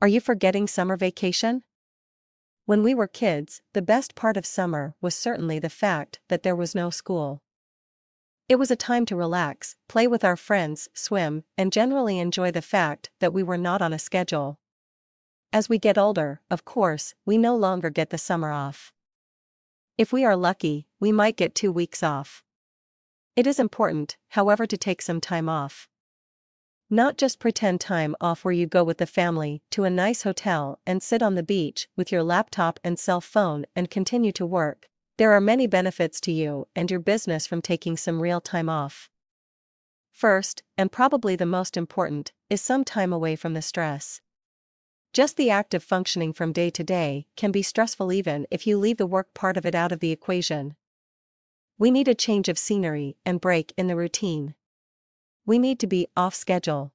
Are you forgetting summer vacation? When we were kids, the best part of summer was certainly the fact that there was no school. It was a time to relax, play with our friends, swim, and generally enjoy the fact that we were not on a schedule. As we get older, of course, we no longer get the summer off. If we are lucky, we might get two weeks off. It is important, however, to take some time off. Not just pretend time off where you go with the family to a nice hotel and sit on the beach with your laptop and cell phone and continue to work. There are many benefits to you and your business from taking some real time off. First, and probably the most important, is some time away from the stress. Just the act of functioning from day to day can be stressful even if you leave the work part of it out of the equation. We need a change of scenery and break in the routine. We need to be off schedule.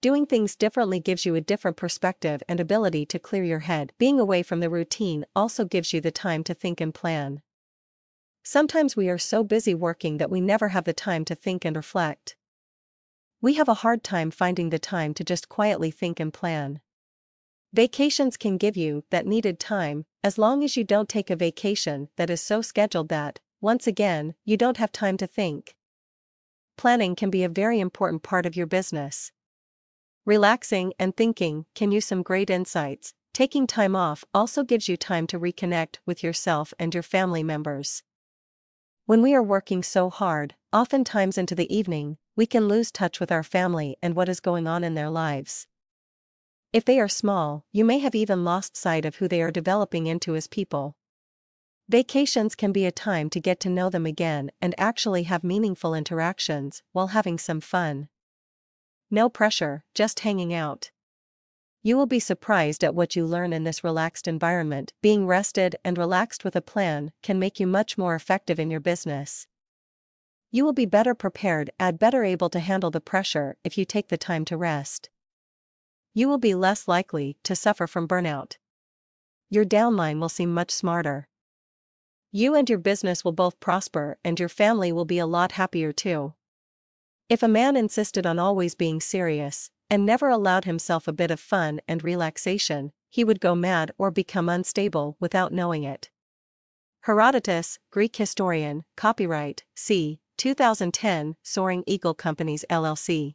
Doing things differently gives you a different perspective and ability to clear your head. Being away from the routine also gives you the time to think and plan. Sometimes we are so busy working that we never have the time to think and reflect. We have a hard time finding the time to just quietly think and plan. Vacations can give you that needed time, as long as you don't take a vacation that is so scheduled that, once again, you don't have time to think. Planning can be a very important part of your business. Relaxing and thinking can use some great insights. Taking time off also gives you time to reconnect with yourself and your family members. When we are working so hard, oftentimes into the evening, we can lose touch with our family and what is going on in their lives. If they are small, you may have even lost sight of who they are developing into as people. Vacations can be a time to get to know them again and actually have meaningful interactions while having some fun. No pressure, just hanging out. You will be surprised at what you learn in this relaxed environment. Being rested and relaxed with a plan can make you much more effective in your business. You will be better prepared and better able to handle the pressure if you take the time to rest you will be less likely to suffer from burnout. Your downline will seem much smarter. You and your business will both prosper and your family will be a lot happier too. If a man insisted on always being serious, and never allowed himself a bit of fun and relaxation, he would go mad or become unstable without knowing it. Herodotus, Greek historian, copyright, c. 2010, Soaring Eagle Companies LLC.